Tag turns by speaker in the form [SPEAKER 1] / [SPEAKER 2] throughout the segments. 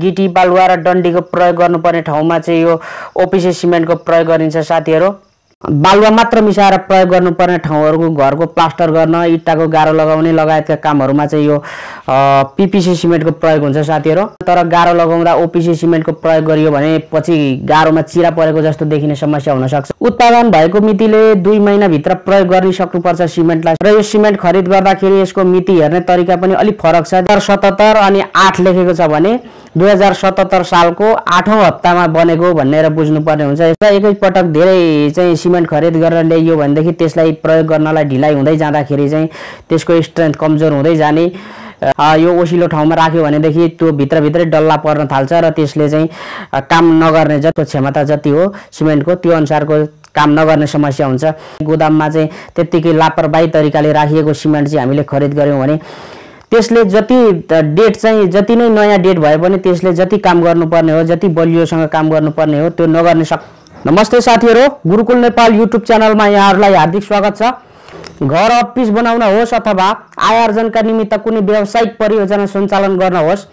[SPEAKER 1] गिटी बालुवा र डन्डीको प्रयोग गर्नुपर्ने ठाउँमा चाहिँ यो ओपिसी सिमेन्टको प्रयोग गरिन्छ साथीहरू। बालुवा मात्र मिसाएर प्रयोग गर्नुपर्ने ठाउँहरूको घरको प्लास्टर गर्न इट्टाको गाह्रो लगाउने लगायतका कामहरूमा चाहिँ यो पिपिसी सिमेन्टको प्रयोग हुन्छ साथीहरू। तर गाह्रो लगाउँदा ओपिसी सिमेन्टको प्रयोग गरियो भने पछि गाह्रोमा चिरा परेको जस्तो देखिने समस्या हुनसक्छ। उत्पादन भएको मितिले दुई महिनाभित्र प्रयोग गर्न सक्नुपर्छ सिमेन्टलाई। र यो सिमेन्ट खरिद गर्दाखेरि यसको मिति हेर्ने तरिका पनि अलिक फरक छ। सतहत्तर अनि आठ लेखेको छ भने दुई हजार सतहत्तर सालको आठौँ हप्तामा बनेको भनेर बुझ्नुपर्ने हुन्छ। यसलाई एकैपटक धेरै चाहिँ सिमेन्ट खरिद गरेर ल्याइयो भनेदेखि त्यसलाई प्रयोग गर्नलाई ढिलाइ हुँदै जाँदाखेरि चाहिँ त्यसको स्ट्रेन्थ कमजोर हुँदै जाने यो ओसिलो ठाउँमा राख्यो भनेदेखि त्यो भित्रभित्रै डल्ला पर्न थाल्छ र त्यसले चाहिँ काम नगर्ने जस्तो क्षमता जति हो सिमेन्टको त्यो अनुसारको काम नगर्ने समस्या हुन्छ। गोदाममा चाहिँ त्यत्तिकै लापरवाही तरिकाले राखिएको सिमेन्ट चाहिँ हामीले खरिद गऱ्यौँ भने त्यसले जति डेट चाहिँ जति नै नयाँ डेट भए पनि त्यसले जति काम गर्नुपर्ने हो जति बलियोसँग काम गर्नुपर्ने हो त्यो नगर्ने सक नमस्ते साथीहरू गुरुकुल नेपाल युट्युब च्यानलमा यहाँहरूलाई हार्दिक स्वागत छ। घर अफिस बनाउन होस् अथवा आय आर्जनका निमित्त कुनै व्यावसायिक परियोजना सञ्चालन गर्न होस्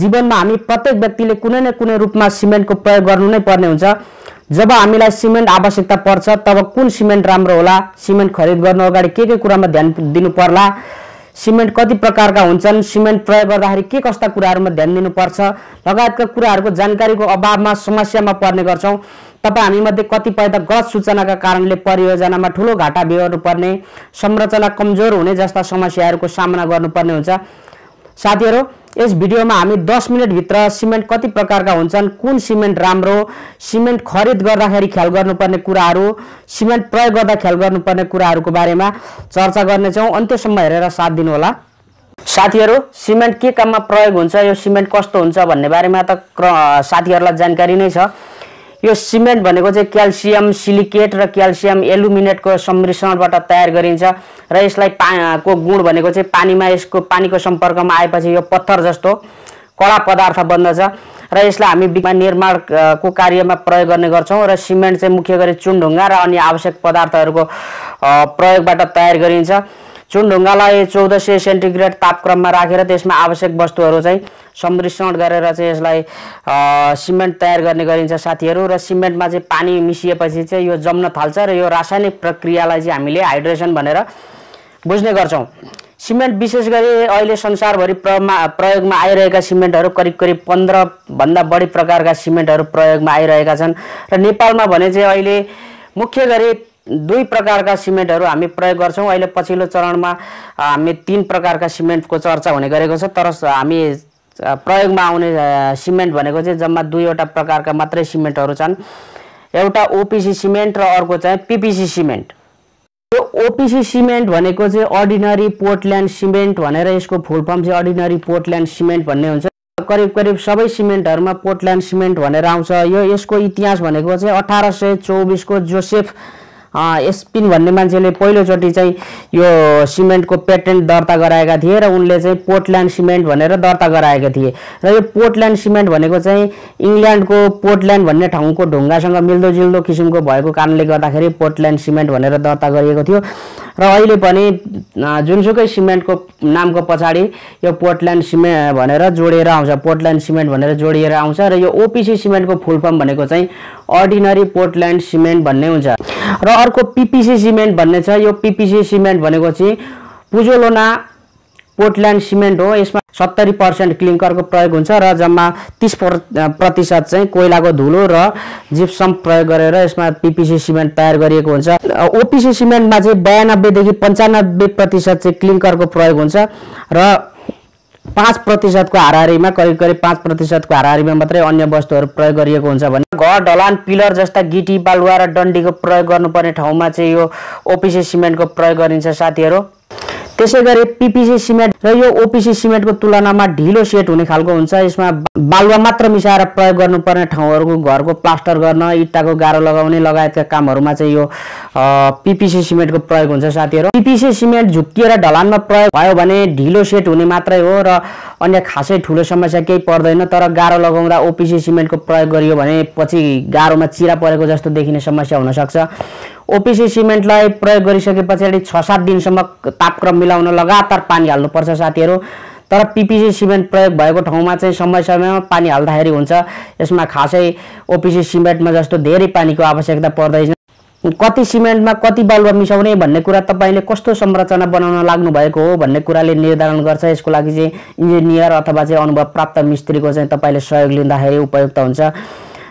[SPEAKER 1] जीवनमा हामी प्रत्येक व्यक्तिले कुनै न कुनै रूपमा सिमेन्टको प्रयोग गर्नु नै पर्ने हुन्छ। जब हामीलाई सिमेन्ट आवश्यकता पर्छ तब कुन सिमेन्ट राम्रो होला सिमेन्ट खरिद गर्नु अगाडि के के कुरामा ध्यान दिनु पर्ला सिमेन्ट कति प्रकारका हुन्छन्? सिमेन्ट प्रयोग गर्दाखेरि के कस्ता कुराहरूमा ध्यान दिनुपर्छ? लगायतका कुराहरूको जानकारीको अभावमा समस्यामा पर्ने गर्छौँ। तपाईँ हामीमध्ये कतिपय त गलत सूचनाका कारणले परियोजनामा ठुलो घाटा बिहोर्नुपर्ने संरचना कमजोर हुने जस्ता समस्याहरूको सामना गर्नुपर्ने हुन्छ। साथीहरू यस भिडियोमा हामी दस मिनटभित्र सिमेन्ट कति प्रकारका हुन्छन् कुन सिमेन्ट राम्रो सिमेन्ट खरिद गर्दाखेरि ख्याल गर्नुपर्ने कुराहरू सिमेन्ट प्रयोग गर्दा ख्याल गर्नुपर्ने कुराहरूको बारेमा चर्चा गर्नेछौँ। अन्त्यसम्म हेरेर साथ दिनुहोला। साथीहरू सिमेन्ट के काममा प्रयोग हुन्छ यो सिमेन्ट कस्तो हुन्छ भन्ने बारेमा त साथीहरूलाई जानकारी नै छ। यो सिमेन्ट भनेको चाहिँ क्याल्सियम सिलिकेट र क्याल्सियम एलुमिनेटको सम्मिश्रणबाट तयार गरिन्छ र यसलाई पाको गुण भनेको चाहिँ पानीमा यसको पानीको सम्पर्कमा आएपछि यो पत्थर जस्तो कडा पदार्थ बन्दछ र यसलाई हामी निर्माणको कार्यमा प्रयोग गर्ने गर्छौँ र सिमेन्ट चाहिँ मुख्य गरी चुनढुङ्गा र अन्य आवश्यक पदार्थहरूको प्रयोगबाट तयार गरिन्छ। चुनढुङ्गालाई चौध सय सेन्टिग्रेड तापक्रममा राखेर त्यसमा आवश्यक वस्तुहरू चाहिँ सम्मिश्रण गरेर चाहिँ यसलाई सिमेन्ट तयार गर्ने गरिन्छ साथीहरू। र सिमेन्टमा चाहिँ पानी मिसिएपछि चाहिँ यो जम्न थाल्छ र यो रासायनिक प्रक्रियालाई चाहिँ हामीले हाइड्रेसन भनेर बुझ्ने गर्छौँ। सिमेन्ट विशेष गरी अहिले संसारभरि प्रयोगमा आइरहेका सिमेन्टहरू करिब करिब पन्ध्रभन्दा बढी प्रकारका सिमेन्टहरू प्रयोगमा आइरहेका छन्। र नेपालमा भने चाहिँ अहिले मुख्य गरी दुई प्रकारका सिमेन्टहरू हामी प्रयोग गर्छौँ। अहिले पछिल्लो चरणमा हामी तिन प्रकारका सिमेन्टको चर्चा हुने गरेको छ तर हामी प्रयोगमा आउने सिमेन्ट भनेको चाहिँ जम्मा दुईवटा प्रकारका मात्रै सिमेन्टहरू छन्। एउटा ओपिसी सिमेन्ट र अर्को चाहिँ पिपिसी सिमेन्ट। यो ओपिसी सिमेन्ट भनेको चाहिँ अर्डिनरी पोर्टल्यान्ड सिमेन्ट भनेर यसको फुल फर्म चाहिँ अर्डिनरी पोर्टल्यान्ड सिमेन्ट भन्ने हुन्छ। करिब करिब सबै सिमेन्टहरूमा पोर्टल्यान्ड सिमेन्ट भनेर आउँछ। यो यसको इतिहास भनेको चाहिँ अठार सय चौबिसको जोसेफ एसपिन भन्ने मान्छेले पहिलोचोटि चाहिँ यो सिमेन्टको पेटेन्ट दर्ता गराएका थिए र उनले चाहिँ पोर्टल्यान्ड सिमेन्ट भनेर दर्ता गराएका थिए। र यो पोर्टल्यान्ड सिमेन्ट भनेको चाहिँ इङ्ल्यान्डको पोर्टल्यान्ड भन्ने ठाउँको ढुङ्गासँग मिल्दोजुल्दो किसिमको भएको कारणले गर्दाखेरि पोर्टल्यान्ड सिमेन्ट भनेर दर्ता गरिएको थियो। र अहिले पनि जुनसुकै सिमेन्टको नामको पछाडि यो पोर्टल्यान्ड सिमेन्ट भनेर जोडिएर आउँछ पोर्टल्यान्ड सिमेन्ट भनेर जोडिएर आउँछ र यो ओपिसी सिमेन्टको फुल फर्म भनेको चाहिँ अर्डिनरी पोर्टल्यान्ड सिमेन्ट भन्ने हुन्छ। र अर्को पिपिसी सिमेन्ट भन्ने छ यो पिपिसी सिमेन्ट भनेको चाहिँ पुजोलोना पोर्टल्यान्ड सिमेन्ट हो यसमा सत्तरी पर्सेन्ट क्लिङ्करको प्रयोग हुन्छ र जम्मा तिस प्रतिशत चाहिँ कोइलाको धुलो र जिप्सम प्रयोग गरेर यसमा पिपिसी सिमेन्ट तयार गरिएको हुन्छ। ओपिसी सिमेन्टमा चाहिँ बयानब्बेदेखि पन्चानब्बे प्रतिशत चाहिँ क्लिङ्करको प्रयोग हुन्छ र पाँच प्रतिशतको हाराहारीमा करिब करिब पाँच प्रतिशतको हाराहारीमा मात्रै अन्य वस्तुहरू प्रयोग गरिएको हुन्छ भने घर ढलान पिलर जस्ता गिटी बालुवा र डन्डीको प्रयोग गर्नुपर्ने ठाउँमा चाहिँ यो ओपिसी सिमेन्टको प्रयोग गरिन्छ। साथीहरू त्यसै गरी पिपिसी सिमेन्ट र यो ओपिसी सिमेन्टको तुलनामा ढिलो सेट हुने खालको हुन्छ। यसमा बालुवा मात्र मिसाएर प्रयोग गर्नुपर्ने ठाउँहरूको घरको प्लास्टर गर्न इट्टाको गाह्रो लगाउने लगायतका कामहरूमा चाहिँ यो पिपिसी सिमेन्टको प्रयोग हुन्छ साथीहरू। पिपिसी सिमेन्ट झुक्किएर ढलानमा प्रयोग भयो भने ढिलो सेट हुने मात्रै हो र अन्य खासै ठुलो समस्या केही पर्दैन तर गाह्रो लगाउँदा ओपिसी सिमेन्टको प्रयोग गरियो भने पछि गाह्रोमा चिरा परेको जस्तो देखिने समस्या हुनसक्छ। ओपिसी सिमेन्टलाई प्रयोग गरिसके पछाडि छ सात दिनसम्म तापक्रम मिलाउन लगातार पानी हाल्नुपर्छ साथीहरू। तर पिपिसी सिमेन्ट प्रयोग भएको ठाउँमा चाहिँ समय समयमा पानी हाल्दाखेरि हुन्छ। यसमा खासै ओपिसी सिमेन्टमा जस्तो धेरै पानीको आवश्यकता पर्दैन। कति सिमेन्टमा कति बालुवा मिसाउने भन्ने कुरा तपाईँले कस्तो संरचना बनाउन लाग्नु भएको हो भन्ने कुराले निर्धारण गर्छ। यसको लागि चाहिँ इन्जिनियर अथवा चाहिँ अनुभव प्राप्त मिस्त्रीको चाहिँ तपाईँले सहयोग लिँदाखेरि उपयुक्त हुन्छ।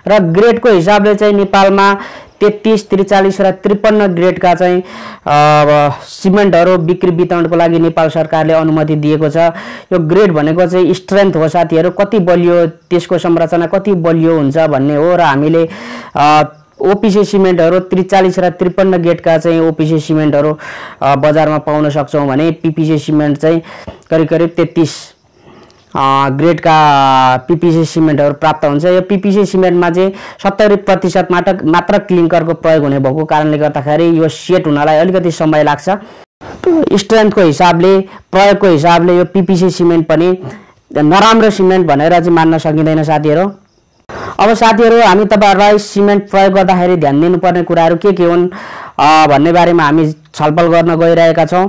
[SPEAKER 1] र ग्रेडको हिसाबले चाहिँ नेपालमा तेत्तिस त्रिचालिस र त्रिपन्न ग्रेडका चाहिँ सिमेन्टहरू बिक्री वितरणको लागि नेपाल सरकारले अनुमति दिएको छ। यो ग्रेड भनेको चाहिँ स्ट्रेन्थ हो साथीहरू कति बलियो त्यसको संरचना कति बलियो हुन्छ भन्ने हो र हामीले ओपिसी सिमेन्टहरू त्रिचालिस र त्रिपन्न गेटका चाहिँ ओपिसी सिमेन्टहरू बजारमा पाउन सक्छौँ भने पिपिसी सिमेन्ट चाहिँ करिब करिब तेत्तिस ग्रेडका पिपिसी सिमेन्टहरू प्राप्त हुन्छ। यो पिपिसी सिमेन्टमा चाहिँ सत्तरी प्रतिशत मात्र मात्र क्लिङ्करको प्रयोग हुने भएको कारणले गर्दाखेरि यो सेट हुनलाई अलिकति समय लाग्छ। स्ट्रेन्थको हिसाबले प्रयोगको हिसाबले यो पिपिसी सिमेन्ट पनि नराम्रो सिमेन्ट भनेर चाहिँ मान्न सकिँदैन साथीहरू। अब साथीहरू हामी तपाईँहरूलाई सिमेन्ट प्रयोग गर्दाखेरि ध्यान दिनुपर्ने कुराहरू के के हुन् भन्ने बारेमा हामी छलफल गर्न गइरहेका छौँ।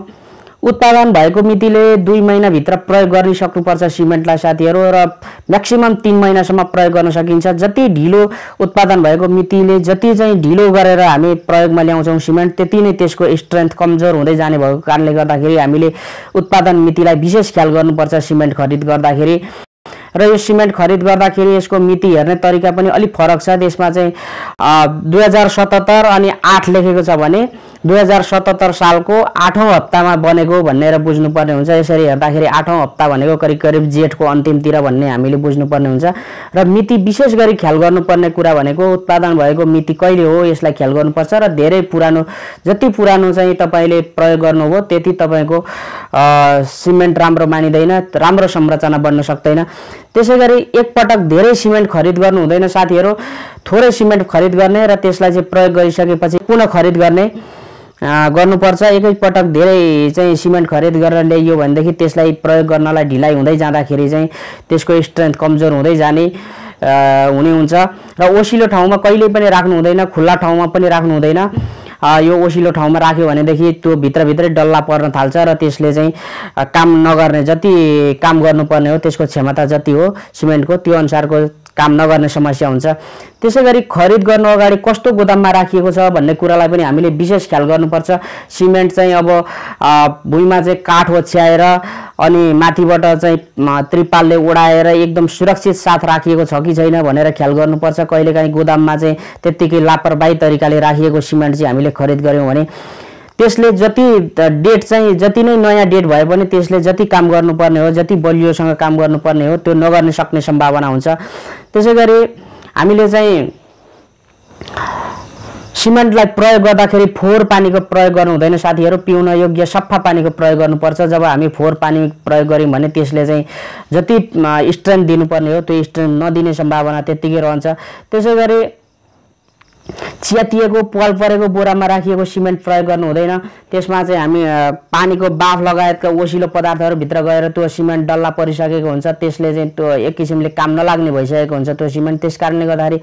[SPEAKER 1] उत्पादन भएको मितिले दुई महिनाभित्र प्रयोग गर्न सक्नुपर्छ सिमेन्टलाई साथीहरू र म्याक्सिमम् तिन महिनासम्म प्रयोग गर्न सकिन्छ। जति ढिलो उत्पादन भएको मितिले जति चाहिँ ढिलो गरेर हामी प्रयोगमा ल्याउँछौँ सिमेन्ट त्यति नै त्यसको स्ट्रेन्थ कमजोर हुँदै जाने भएको कारणले गर्दाखेरि हामीले उत्पादन मितिलाई विशेष ख्याल गर्नुपर्छ सिमेन्ट खरिद गर्दाखेरि। र यो सिमेन्ट खरिद गर्दाखेरि यसको मिति हेर्ने तरिका पनि अलिक फरक छ। त्यसमा चाहिँ दुई हजार सतहत्तर अनि आठ लेखेको छ भने दुई हजार सतहत्तर सालको आठौँ हप्तामा बनेको भनेर बुझ्नुपर्ने हुन्छ। यसरी हेर्दाखेरि आठौँ हप्ता भनेको करिब करिब जेठको अन्तिमतिर भन्ने हामीले बुझ्नुपर्ने हुन्छ। र मिति विशेष गरी ख्याल गर्नुपर्ने कुरा भनेको उत्पादन भएको मिति कहिले हो यसलाई ख्याल गर्नुपर्छ र धेरै पुरानो जति पुरानो चाहिँ तपाईँले प्रयोग गर्नुभयो त्यति तपाईँको सिमेन्ट राम्रो मानिँदैन राम्रो संरचना बन्न सक्दैन। त्यसै गरी एकपटक धेरै सिमेन्ट खरिद गर्नु हुँदैन साथीहरू। थोरै सिमेन्ट खरिद गर्ने र त्यसलाई चाहिँ प्रयोग गरिसकेपछि पुनः खरिद गर्ने। गर्नुपर्छ। एकैपटक धेरै चाहिँ सिमेन्ट खरिद गरेर ल्याइयो भनेदेखि त्यसलाई प्रयोग गर्नलाई ढिलाइ हुँदै जाँदाखेरि चाहिँ त्यसको स्ट्रेन्थ कमजोर हुँदै जाने हुने हुन्छ। र ओसिलो ठाउँमा कहिल्यै पनि राख्नु हुँदैन खुल्ला ठाउँमा पनि राख्नु हुँदैन। यो ओसिलो ठाउँमा राख्यो भनेदेखि त्यो भित्रभित्रै डल्ला पर्न थाल्छ र त्यसले चाहिँ काम नगर्ने जति काम गर्नुपर्ने हो त्यसको क्षमता जति हो सिमेन्टको त्यो अनुसारको काम नगर्ने समस्या हुन्छ। त्यसै गरी खरिद गर्नु अगाडि कस्तो गोदाममा राखिएको छ भन्ने कुरालाई पनि हामीले विशेष ख्याल गर्नुपर्छ। सिमेन्ट चाहिँ अब भुइँमा चाहिँ काठ ओछ्याएर अनि माथिबाट चाहिँ त्रिपालले ओढाएर एकदम सुरक्षित साथ राखिएको छ कि छैन भनेर ख्याल गर्नुपर्छ। कहिलेकाहीँ गोदाममा चाहिँ त्यत्तिकै लापरवाही तरिकाले राखिएको सिमेन्ट चाहिँ हामीले खरिद गऱ्यौँ भने त्यसले जति डेट चाहिँ जति नै नयाँ डेट भए पनि त्यसले जति काम गर्नुपर्ने हो जति बलियोसँग काम गर्नुपर्ने हो त्यो नगर्ने सक्ने सम्भावना हुन्छ। त्यसै गरी हामीले चाहिँ सिमेन्टलाई प्रयोग गर्दाखेरि फोहोर पानीको प्रयोग गर्नु हुँदैन। साथीहरू पिउन योग्य सफा पानीको प्रयोग गर्नुपर्छ। जब हामी फोहोर पानी प्रयोग गऱ्यौँ भने त्यसले चाहिँ जति स्ट्रेन्थ दिनुपर्ने हो त्यो स्ट्रेन्थ नदिने सम्भावना त्यत्तिकै रहन्छ। त्यसै गरी च्यातिएको पल परेको बोरामा राखिएको सिमेन्ट प्रयोग गर्नु हुँदैन। त्यसमा चाहिँ हामी पानीको बाफ लगायतका ओसिलो पदार्थहरू भित्र गएर त्यो सिमेन्ट डल्ला परिसकेको हुन्छ। त्यसले चाहिँ त्यो एक किसिमले काम नलाग्ने भइसकेको हुन्छ त्यो सिमेन्ट। त्यस कारणले गर्दाखेरि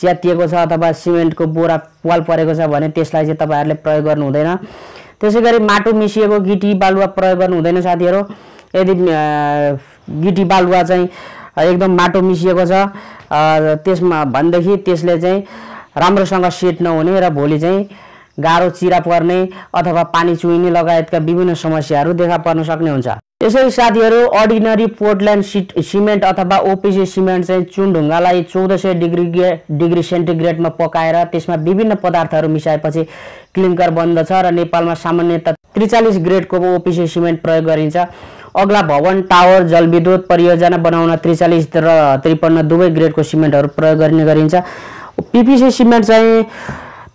[SPEAKER 1] च्यातिएको छ अथवा सिमेन्टको बोरा पाल परेको छ भने त्यसलाई चाहिँ तपाईँहरूले प्रयोग गर्नु हुँदैन। त्यसै गरी माटो मिसिएको गिटी बालुवा प्रयोग गर्नु हुँदैन साथीहरू। यदि गिटी बालुवा चाहिँ एकदम माटो मिसिएको छ त्यसमा भनेदेखि त्यसले चाहिँ राम्रोसँग सेट नहुने र भोलि चाहिँ गाह्रो चिरा पर्ने अथवा पानी चुइने लगायतका विभिन्न समस्याहरू देखा पर्न सक्ने हुन्छ। यसै साथीहरू अर्डिनरी पोर्टल्यान्ड सिट सिमेन्ट अथवा ओपिसी सिमेन्ट चाहिँ चुन ढुङ्गालाई चौध सय डिग्री डिग्री सेन्टिग्रेडमा पकाएर त्यसमा विभिन्न पदार्थहरू मिसाएपछि क्लिङ्कर बन्दछ र नेपालमा सामान्यतः त्रिचालिस ग्रेडको ओपिसी सिमेन्ट प्रयोग गरिन्छ। अग्ला भवन टावर जलविद्युत परियोजना बनाउन त्रिचालिस र त्रिपन्न दुवै ग्रेडको सिमेन्टहरू प्रयोग गर्ने गरिन्छ। पिपिसी सिमेन्ट चाहिँ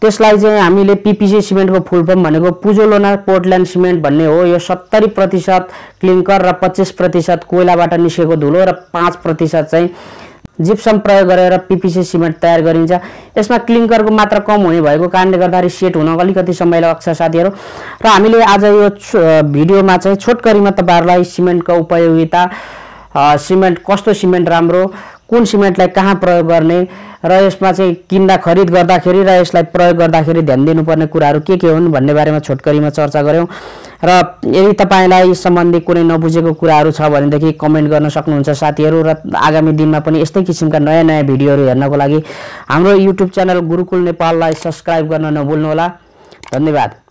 [SPEAKER 1] त्यसलाई चाहिँ हामीले पिपिसी सिमेन्टको फुल फर्म भनेको पुजोलोना पोर्टल्यान्ड सिमेन्ट भन्ने हो। यो सत्तरी प्रतिशत क्लिङ्कर र पच्चिस प्रतिशत कोइलाबाट निस्केको धुलो र पाँच प्रतिशत चाहिँ जिप्सम प्रयोग गरेर पिपिसी सिमेन्ट तयार गरिन्छ। यसमा क्लिङ्करको मात्रा कम हुने भएको कारणले गर्दाखेरि सेट हुन अलिकति समय लाग्छ साथीहरू। र हामीले आज यो भिडियोमा चाहिँ छोटकरीमा तपाईँहरूलाई सिमेन्टको उपयोगिता सिमेन्ट कस्तो सिमेन्ट राम्रो कुन सिमेन्टलाई कहाँ प्रयोग गर्ने र यसमा चाहिँ किन्दा खरिद गर्दाखेरि र यसलाई प्रयोग गर्दाखेरि ध्यान दिनुपर्ने कुराहरू के के हुन् भन्ने बारेमा छोटकरीमा चर्चा गऱ्यौँ। र यदि तपाईँलाई यस सम्बन्धी कुनै नबुझेको कुराहरू छ भनेदेखि कमेन्ट गर्न सक्नुहुन्छ साथीहरू र आगामी दिनमा पनि यस्तै किसिमका नयाँ नयाँ भिडियोहरू हेर्नको लागि हाम्रो युट्युब च्यानल गुरुकुल नेपाललाई सब्सक्राइब गर्न नभुल्नुहोला। धन्यवाद।